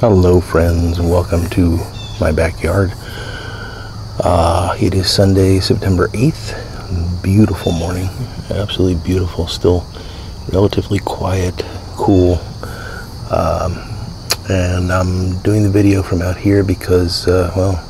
Hello, friends, and welcome to my backyard. Uh, it is Sunday, September 8th. Beautiful morning. Absolutely beautiful. Still relatively quiet, cool. Um, and I'm doing the video from out here because, uh, well,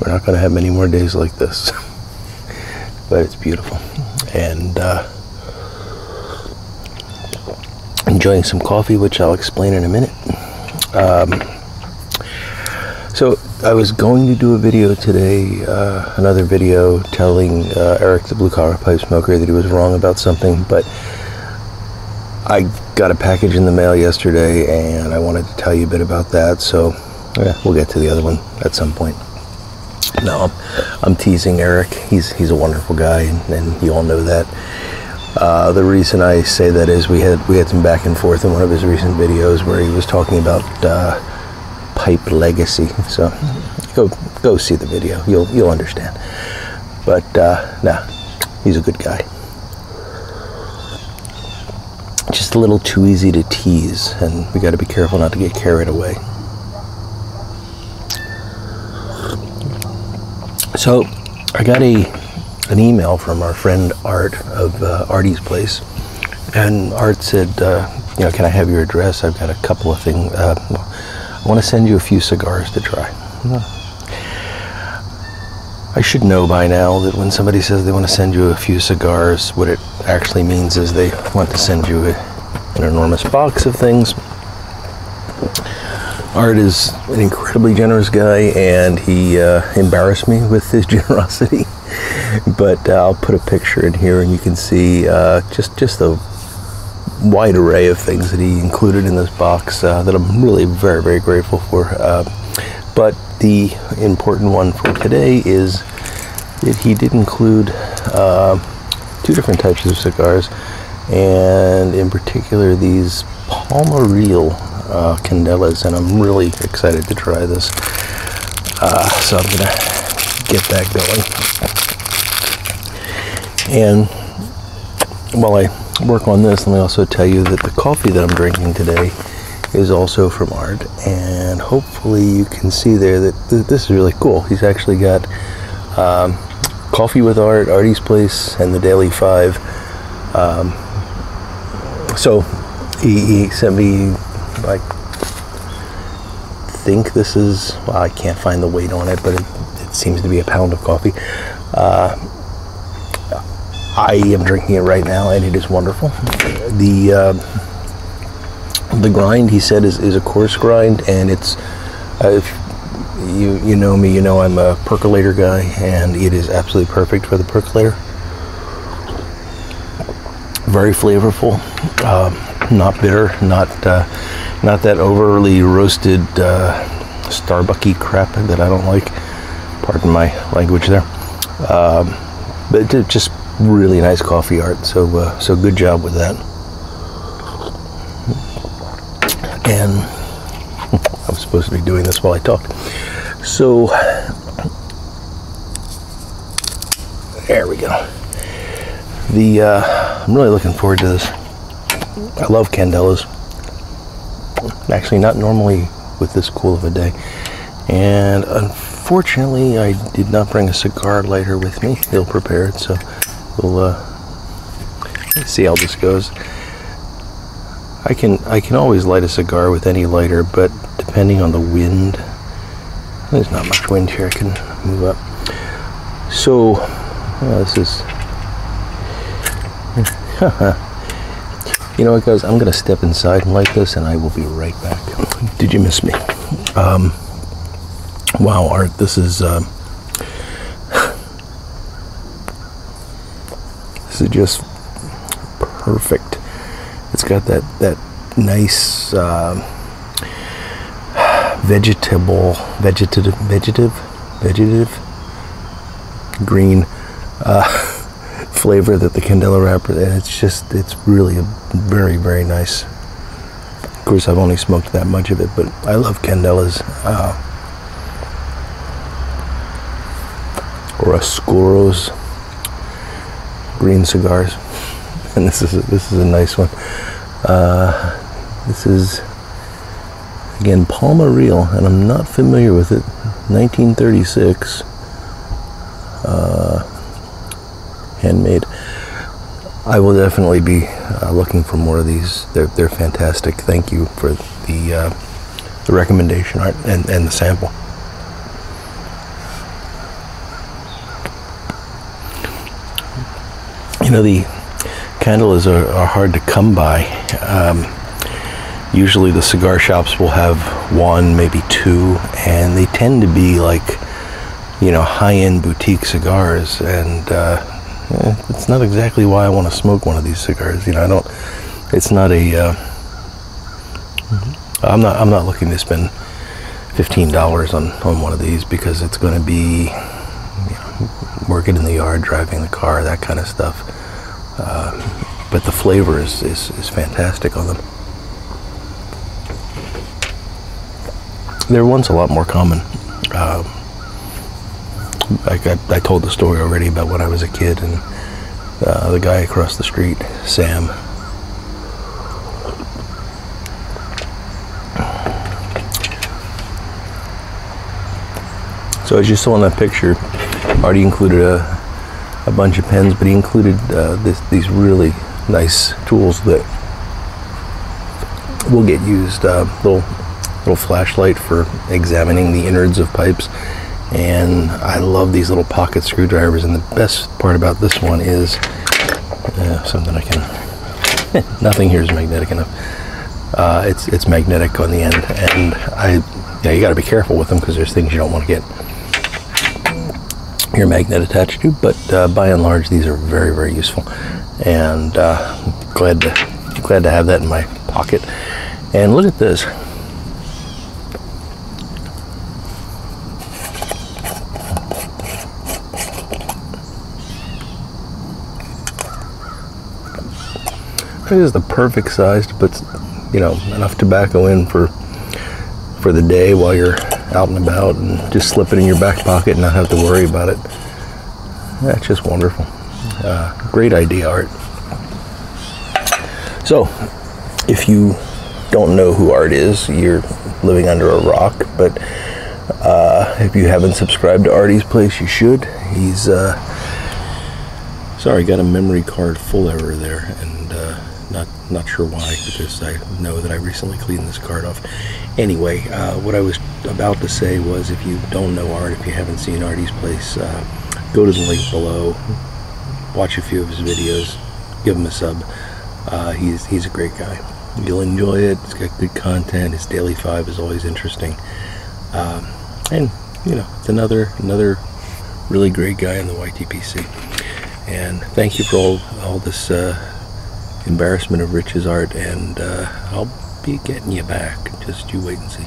we're not going to have many more days like this. but it's beautiful. And uh, enjoying some coffee, which I'll explain in a minute. Um, so I was going to do a video today, uh, another video telling uh, Eric the blue collar pipe smoker that he was wrong about something, but I got a package in the mail yesterday and I wanted to tell you a bit about that. So yeah, we'll get to the other one at some point. No, I'm, I'm teasing Eric. He's he's a wonderful guy, and, and you all know that. Uh, the reason I say that is we had we had some back and forth in one of his recent videos where he was talking about uh, pipe legacy. So go go see the video. You'll you'll understand. But uh, nah, he's a good guy. Just a little too easy to tease, and we got to be careful not to get carried away. So I got a an email from our friend Art of uh, Artie's Place, and Art said, uh, "You know, can I have your address? I've got a couple of things. Uh, I want to send you a few cigars to try." I should know by now that when somebody says they want to send you a few cigars, what it actually means is they want to send you a, an enormous box of things. Art is an incredibly generous guy, and he uh, embarrassed me with his generosity but uh, I'll put a picture in here and you can see uh, just just the wide array of things that he included in this box uh, that I'm really very very grateful for uh, but the important one for today is that he did include uh, two different types of cigars and in particular these Palma Real uh, Candelas and I'm really excited to try this. So I'm gonna get that going and while I work on this, let me also tell you that the coffee that I'm drinking today is also from Art, and hopefully you can see there that th- this is really cool. He's actually got um, coffee with Art, Artie's Place, and the Daily Five. Um, so he, he, sent me, I think this is, well, I can't find the weight on it, but it, it seems to be a pound of coffee. Uh, I am drinking it right now, and it is wonderful. The uh, the grind, he said, is, is a coarse grind, and it's uh, if you you know me, you know I'm a percolator guy, and it is absolutely perfect for the percolator. Very flavorful, um, not bitter, not uh, not that overly roasted uh, Starbucky crap that I don't like. Pardon my language there. Um, but just really nice coffee art. So uh, so good job with that. And I'm supposed to be doing this while I talk. So there we go. The uh, I'm really looking forward to this. I love Candelas. Actually, not normally with this cool of a day. And unfortunately, I did not bring a cigar lighter with me, ill prepared, so we'll uh, see how this goes. I can I can always light a cigar with any lighter, but depending on the wind, there's not much wind here. I can move up. So this is. you know what, guys? I'm gonna step inside and light this, and I will be right back. Did you miss me? Um, wow, Art, this is. Um, This is just perfect. It's got that that nice uh, vegetable, vegetative, vegetative, vegetative green uh, flavor that the Candela wrapper. It's just it's really a very very nice. Of course, I've only smoked that much of it, but I love Candelas. Uh, or Oscuros green cigars, and this is a, this is a nice one. Uh, this is Again, Palma Real, and I'm not familiar with it. 1936. Uh, handmade. I will definitely be uh, looking for more of these. They're, they're fantastic. Thank you for the, uh, the recommendation art and, and the sample. Know, the candles are, are hard to come by. Um, usually the cigar shops will have one, maybe two, and they tend to be like, you know, high-end boutique cigars. And uh, eh, it's not exactly why I want to smoke one of these cigars. You know, I don't. It's not a. Uh, I'm not. I'm not looking to spend fifteen dollars on on one of these because it's going to be you know, working in the yard, driving the car, that kind of stuff. But the flavor is, is, is fantastic on them. They're once a lot more common. Um, I, I, I, told the story already about when I was a kid and uh, the guy across the street, Sam. So as you saw in that picture, Artie included a, a bunch of pens, but he included uh, this, these really nice tools that will get used. Uh, little little flashlight for examining the innards of pipes. And I love these little pocket screwdrivers. And the best part about this one is uh, something I can. nothing here is magnetic enough. Uh, it's it's magnetic on the end, and I yeah you got to be careful with them because there's things you don't want to get your magnet attached to. But uh, by and large, these are very very useful, and uh, glad to glad to have that in my pocket. And look at this. It is the perfect size to put, you know, enough tobacco in for for the day while you're out and about, and just slip it in your back pocket and not have to worry about it. That's just wonderful. Uh, great idea, Art. So, if you don't know who Art is, you're living under a rock. But uh, if you haven't subscribed to Artie's Place, you should. He's uh, sorry, got a memory card full error there, and not not sure why, because I know that I recently cleaned this card off. Anyway, uh, what I was about to say was, if you don't know Art, if you haven't seen Artie's Place, uh, go to the link below, watch a few of his videos, give him a sub. Uh, he's he's a great guy. You'll enjoy it. It's got good content. His daily five is always interesting, um, and you know, it's another another really great guy in the YTPC. And thank you for all all this uh, embarrassment of riches art, and uh, I'll be getting you back. Just you wait and see.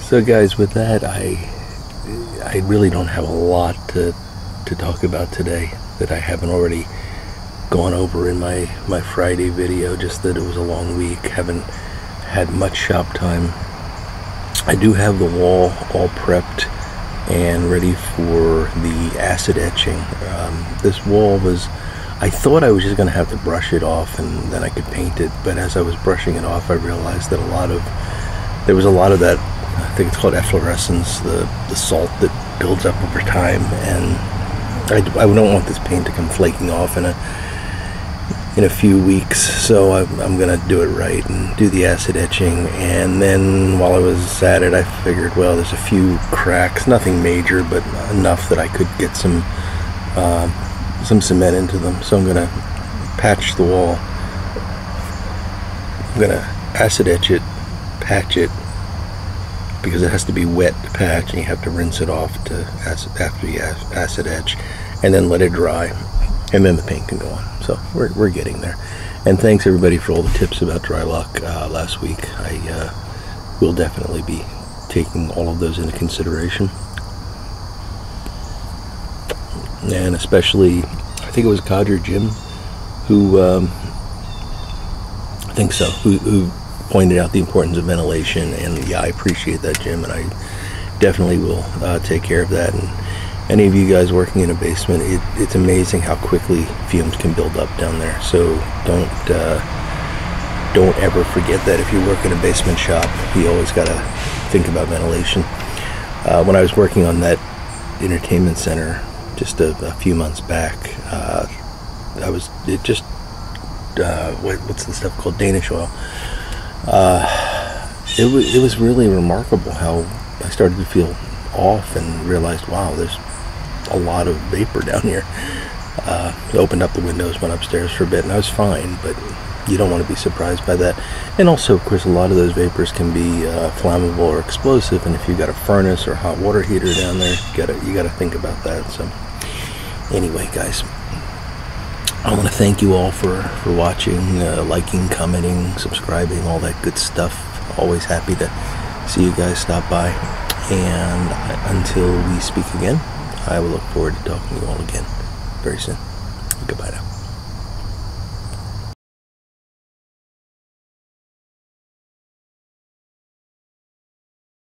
So, guys, with that, I I really don't have a lot to to talk about today that I haven't already gone over in my my Friday video. Just that it was a long week, haven't had much shop time. I do have the wall all prepped and ready for the acid etching. Um, this wall was I thought I was just going to have to brush it off and then I could paint it. But as I was brushing it off, I realized that a lot of there was a lot of that. I think it's called efflorescence, the the salt that builds up over time, and I, I don't want this paint to come flaking off in a in a few weeks. So I, I'm going to do it right and do the acid etching. And then while I was at it, I figured, well, there's a few cracks, nothing major, but enough that I could get some. Uh, some cement into them. So I'm gonna patch the wall. I'm gonna acid etch it, patch it, because it has to be wet to patch, and you have to rinse it off to acid, after you acid etch, and then let it dry, and then the paint can go on. So we're we're getting there. And thanks everybody for all the tips about Drylok uh, last week. I uh, will definitely be taking all of those into consideration and especially I think it was Codger Jim who um, I think so who, who, pointed out the importance of ventilation. And yeah I appreciate that Jim and I definitely will uh, take care of that. And any of you guys working in a basement it, it's amazing how quickly fumes can build up down there. So don't uh, don't ever forget that if you work in a basement shop, you always got to think about ventilation. Uh, when I was working on that entertainment center just a, a few months back, uh, I was it just uh, what, what's the stuff called Danish oil. Uh, it was it was really remarkable how I started to feel off and realized, wow, there's a lot of vapor down here. Uh, opened up the windows, went upstairs for a bit, and I was fine. But you don't want to be surprised by that. And also, of course, a lot of those vapors can be uh, flammable or explosive. And if you've got a furnace or hot water heater down there, you gotta you gotta think about that. So, anyway, guys, I want to thank you all for for watching, uh, liking, commenting, subscribing, all that good stuff. Always happy to see you guys stop by. And until we speak again, I will look forward to talking to you all again very soon.